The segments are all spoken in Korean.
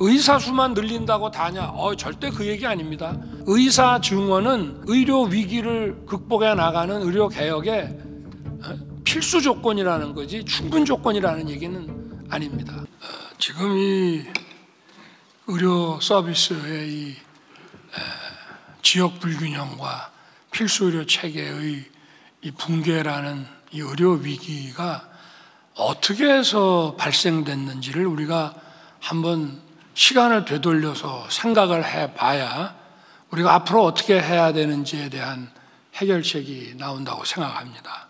의사 수만 늘린다고 다냐? 어, 절대 그 얘기 아닙니다. 의사 증원은 의료 위기를 극복해 나가는 의료 개혁의 어, 필수 조건이라는 거지 충분 조건이라는 얘기는 아닙니다. 어, 지금 이 의료 서비스의 이 지역 불균형과 필수 의료 체계의 이 붕괴라는 이 의료 위기가 어떻게 해서 발생됐는지를 우리가 한번 시간을 되돌려서 생각을 해 봐야 우리가 앞으로 어떻게 해야 되는지에 대한 해결책이 나온다고 생각합니다.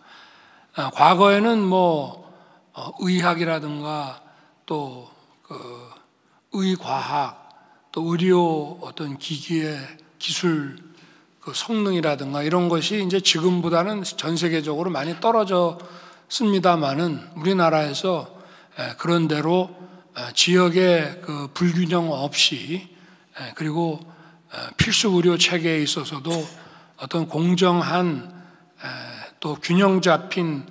아, 과거에는 뭐 어, 의학이라든가 또 그 의과학 또 의료 어떤 기기의 기술 그 성능이라든가 이런 것이 이제 지금보다는 전 세계적으로 많이 떨어졌습니다만은 우리나라에서 그런 대로 어, 지역의 그 불균형 없이 그리고 어, 필수 의료 체계에 있어서도 어떤 공정한 또 균형 잡힌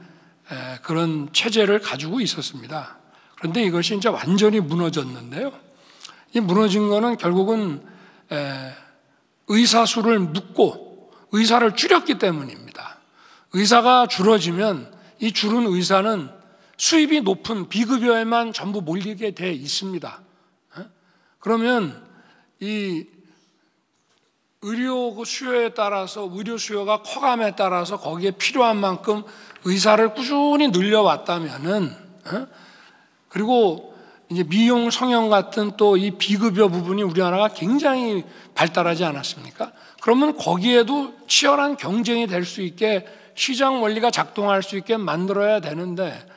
그런 체제를 가지고 있었습니다. 그런데 이것이 이제 완전히 무너졌는데요. 이 무너진 거는 결국은 의사 수를 묻고 의사를 줄였기 때문입니다. 의사가 줄어지면 이 줄은 의사는 수입이 높은 비급여에만 전부 몰리게 돼 있습니다. 어? 그러면 이 의료 그 수요에 따라서 의료 수요가 커감에 따라서 거기에 필요한 만큼 의사를 꾸준히 늘려왔다면은 어? 그리고 이제 미용 성형 같은 또 이 비급여 부분이 우리나라가 굉장히 발달하지 않았습니까? 그러면 거기에도 치열한 경쟁이 될 수 있게 시장 원리가 작동할 수 있게 만들어야 되는데 예?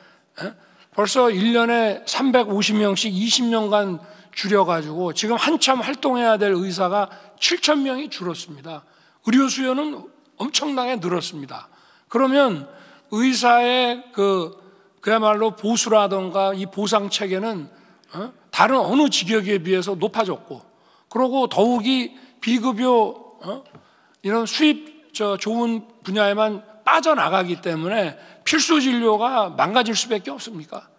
벌써 1년에 350명씩 20년간 줄여가지고 지금 한참 활동해야 될 의사가 7천 명이 줄었습니다. 의료 수요는 엄청나게 늘었습니다. 그러면 의사의 그 그야말로 보수라던가 이 보상 체계는 어? 다른 어느 직역에 비해서 높아졌고, 그러고 더욱이 비급여 어? 이런 수입 저 좋은 분야에만 빠져나가기 때문에 필수 진료가 망가질 수밖에 없습니까?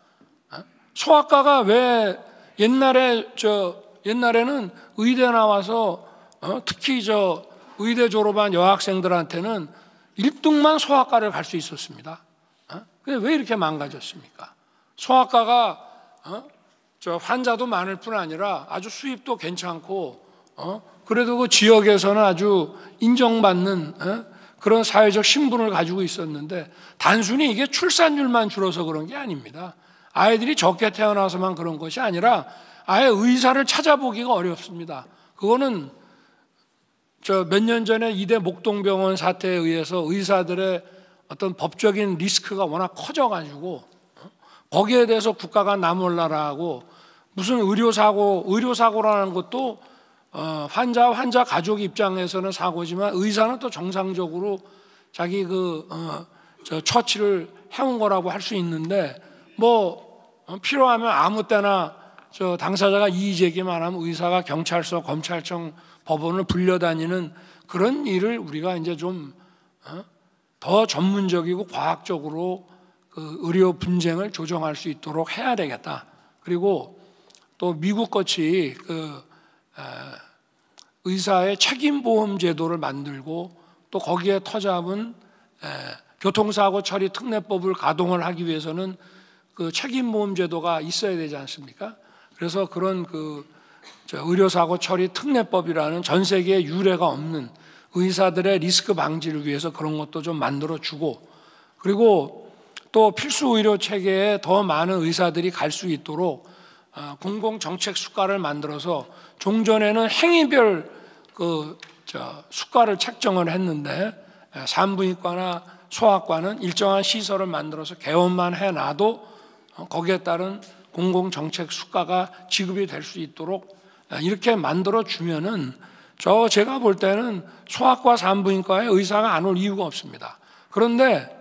어? 소아과가 왜 옛날에 저 옛날에는 의대 나와서 어? 특히 저 의대 졸업한 여학생들한테는 1등만 소아과를 갈 수 있었습니다. 어? 근데 왜 이렇게 망가졌습니까? 소아과가 어? 저 환자도 많을 뿐 아니라 아주 수입도 괜찮고 어? 그래도 그 지역에서는 아주 인정받는 어? 그런 사회적 신분을 가지고 있었는데 단순히 이게 출산율만 줄어서 그런 게 아닙니다. 아이들이 적게 태어나서만 그런 것이 아니라 아예 의사를 찾아보기가 어렵습니다. 그거는 저 몇 년 전에 이대 목동병원 사태에 의해서 의사들의 어떤 법적인 리스크가 워낙 커져가지고 어? 거기에 대해서 국가가 나몰라라고 무슨 의료사고, 의료사고라는 것도 어, 환자, 환자 가족 입장에서는 사고지만 의사는 또 정상적으로 자기 그, 어, 저 처치를 해온 거라고 할 수 있는데 뭐 어, 필요하면 아무 때나 저 당사자가 이의 제기만 하면 의사가 경찰서, 검찰청, 법원을 불려다니는 그런 일을 우리가 이제 좀더 어, 전문적이고 과학적으로 그 의료 분쟁을 조정할 수 있도록 해야 되겠다. 그리고 또 미국 같이 그 의사의 책임보험 제도를 만들고 또 거기에 터잡은 교통사고 처리 특례법을 가동을 하기 위해서는 그 책임보험 제도가 있어야 되지 않습니까? 그래서 그런 그 의료사고 처리 특례법이라는 전 세계에 유례가 없는 의사들의 리스크 방지를 위해서 그런 것도 좀 만들어 주고 그리고 또 필수 의료 체계에 더 많은 의사들이 갈 수 있도록 어, 공공 정책 수가를 만들어서 종전에는 행위별 그 수가를 책정을 했는데 산부인과나 소아과는 일정한 시설을 만들어서 개원만 해놔도 어, 거기에 따른 공공 정책 수가가 지급이 될 수 있도록 어, 이렇게 만들어 주면은 저 제가 볼 때는 소아과 산부인과에 의사가 안 올 이유가 없습니다. 그런데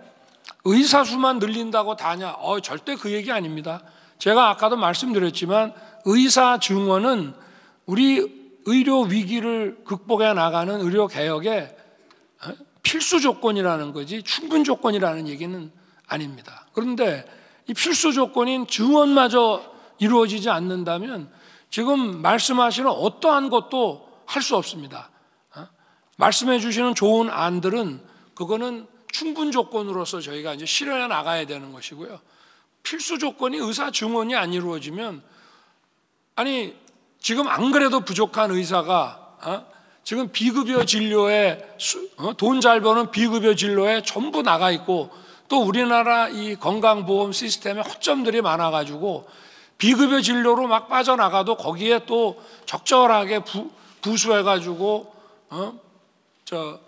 의사 수만 늘린다고 다냐? 어 절대 그 얘기 아닙니다. 제가 아까도 말씀드렸지만 의사 증원은 우리 의료 위기를 극복해 나가는 의료 개혁의 어, 필수 조건이라는 거지 충분 조건이라는 얘기는 아닙니다. 그런데 이 필수 조건인 증원마저 이루어지지 않는다면 지금 말씀하시는 어떠한 것도 할 수 없습니다. 어? 말씀해 주시는 좋은 안들은 그거는 충분 조건으로서 저희가 이제 실현해 나가야 되는 것이고요. 필수 조건이 의사 증언이 안 이루어지면 아니 지금 안 그래도 부족한 의사가 어? 지금 비급여 진료에 어? 돈잘 버는 비급여 진료에 전부 나가 있고 또 우리나라 이 건강보험 시스템에 허점들이 많아가지고 비급여 진료로 막 빠져나가도 거기에 또 적절하게 부, 부수해가지고 어? 저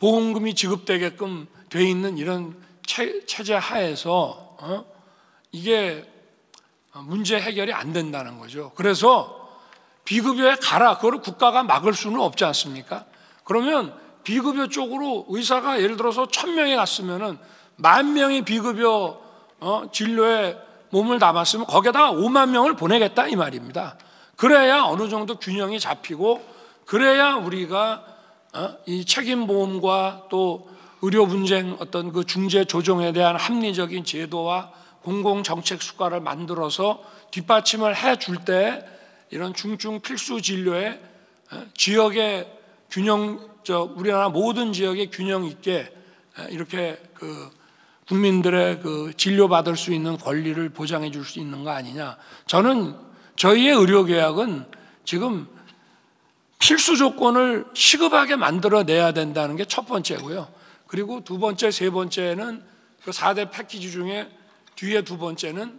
보험금이 지급되게끔 돼 있는 이런 체, 제 하에서 어? 이게 문제 해결이 안 된다는 거죠. 그래서 비급여에 가라. 그걸 국가가 막을 수는 없지 않습니까? 그러면 비급여 쪽으로 의사가 예를 들어서 천 명이 갔으면은 만 명이 비급여 어, 진료에 몸을 담았으면 거기에다가 5만 명을 보내겠다 이 말입니다. 그래야 어느 정도 균형이 잡히고 그래야 우리가 어? 이 책임 보험과 또 의료 분쟁 어떤 그 중재 조정에 대한 합리적인 제도와 공공 정책 수가를 만들어서 뒷받침을 해 줄 때 이런 중증 필수 진료에 어? 지역의 균형 저 우리나라 모든 지역에 균형 있게 어? 이렇게 그 국민들의 그 진료받을 수 있는 권리를 보장해 줄 수 있는 거 아니냐. 저는 저희의 의료계약은 지금 필수 조건을 시급하게 만들어내야 된다는 게 첫 번째고요. 그리고 두 번째, 세 번째는 그 4대 패키지 중에 뒤에 두 번째는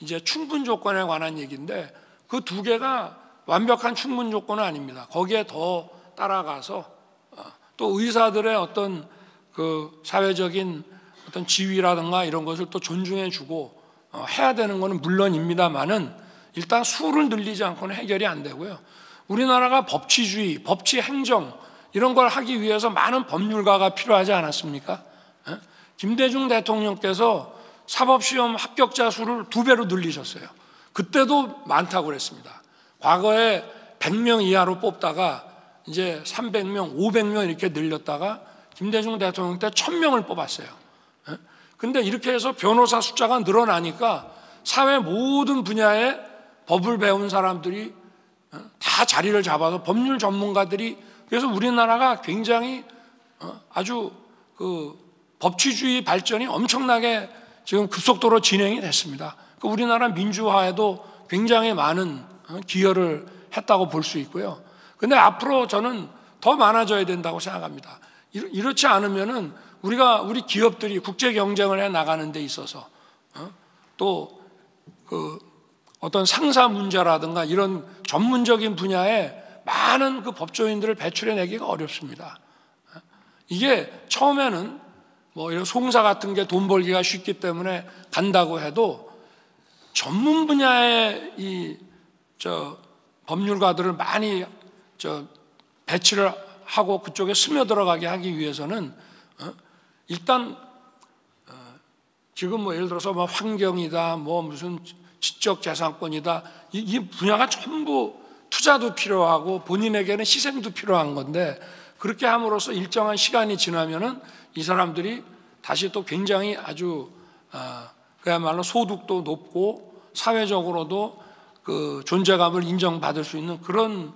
이제 충분 조건에 관한 얘기인데 그 두 개가 완벽한 충분 조건은 아닙니다. 거기에 더 따라가서 어, 또 의사들의 어떤 그 사회적인 어떤 지위라든가 이런 것을 또 존중해 주고 어, 해야 되는 것은 물론입니다만은 일단 수를 늘리지 않고는 해결이 안 되고요. 우리나라가 법치주의, 법치 행정 이런 걸 하기 위해서 많은 법률가가 필요하지 않았습니까? 예? 김대중 대통령께서 사법시험 합격자 수를 두 배로 늘리셨어요. 그때도 많다고 그랬습니다. 과거에 100명 이하로 뽑다가 이제 300명, 500명 이렇게 늘렸다가 김대중 대통령 때 1000명을 뽑았어요. 근데 이렇게 해서 변호사 숫자가 늘어나니까 사회 모든 분야에 법을 배운 사람들이 어, 다 자리를 잡아서 법률 전문가들이 그래서 우리나라가 굉장히 어, 아주 그 법치주의 발전이 엄청나게 지금 급속도로 진행이 됐습니다. 그 우리나라 민주화에도 굉장히 많은 어, 기여를 했다고 볼 수 있고요. 근데 앞으로 저는 더 많아져야 된다고 생각합니다. 이렇지 않으면은 우리가 우리 기업들이 국제 경쟁을 해 나가는 데 있어서 어? 또그 어떤 상사 문제라든가 이런 전문적인 분야에 많은 그 법조인들을 배출해 내기가 어렵습니다. 어? 이게 처음에는 뭐 이런 송사 같은 게 돈 벌기가 쉽기 때문에 간다고 해도 전문 분야의 이 저 법률가들을 많이 저 배치를 하고 그쪽에 스며들어가게 하기 위해서는 어? 일단 어, 지금 뭐 예를 들어서 뭐 환경이다, 뭐 무슨 지적 재산권이다 이, 이 분야가 전부 투자도 필요하고 본인에게는 희생도 필요한 건데 그렇게 함으로써 일정한 시간이 지나면은 이 사람들이 다시 또 굉장히 아주 어, 그야말로 소득도 높고 사회적으로도 그 존재감을 인정받을 수 있는 그런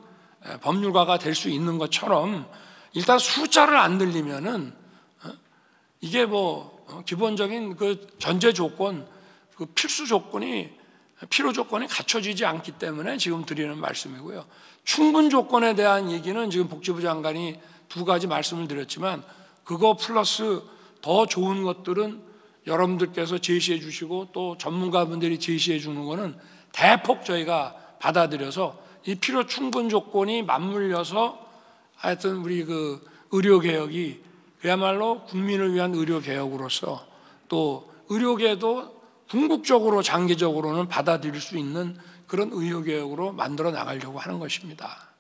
법률가가 될 수 있는 것처럼 일단 숫자를 안 늘리면은 이게 뭐 어, 기본적인 그 전제 조건, 그 필수 조건이 필요 조건이 갖춰지지 않기 때문에 지금 드리는 말씀이고요. 충분 조건에 대한 얘기는 지금 복지부 장관이 두 가지 말씀을 드렸지만 그거 플러스 더 좋은 것들은 여러분들께서 제시해 주시고 또 전문가분들이 제시해 주는 거는 대폭 저희가 받아들여서 이 필요 충분 조건이 맞물려서 하여튼 우리 그 의료 개혁이 그야말로 국민을 위한 의료 개혁으로서 또 의료계도 궁극적으로 장기적으로는 받아들일 수 있는 그런 의료 개혁으로 만들어 나가려고 하는 것입니다.